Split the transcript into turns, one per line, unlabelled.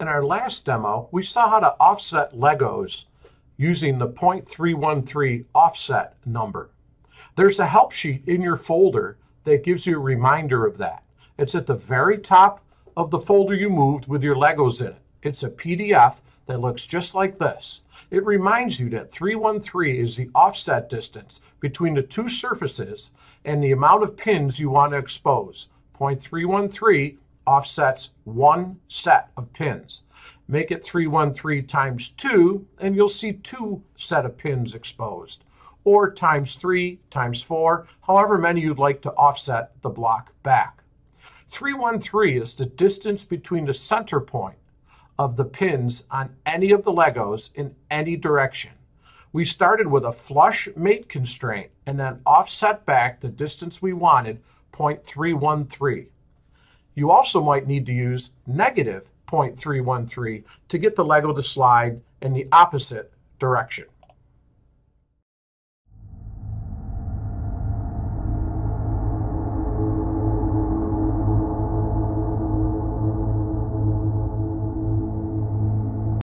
In our last demo, we saw how to offset Legos using the 0.313 offset number. There's a help sheet in your folder that gives you a reminder of that. It's at the very top of the folder you moved with your Legos in it. It's a PDF that looks just like this. It reminds you that 313 is the offset distance between the two surfaces and the amount of pins you want to expose. 0.313 offsets one set of pins. Make it 313 times 2, and you'll see two set of pins exposed. Or times 3 times 4, however many you'd like to offset the block back. 313 is the distance between the center point of the pins on any of the Legos in any direction. We started with a flush mate constraint and then offset back the distance we wanted, 0.313. You also might need to use negative 0.313 to get the Lego to slide in the opposite direction.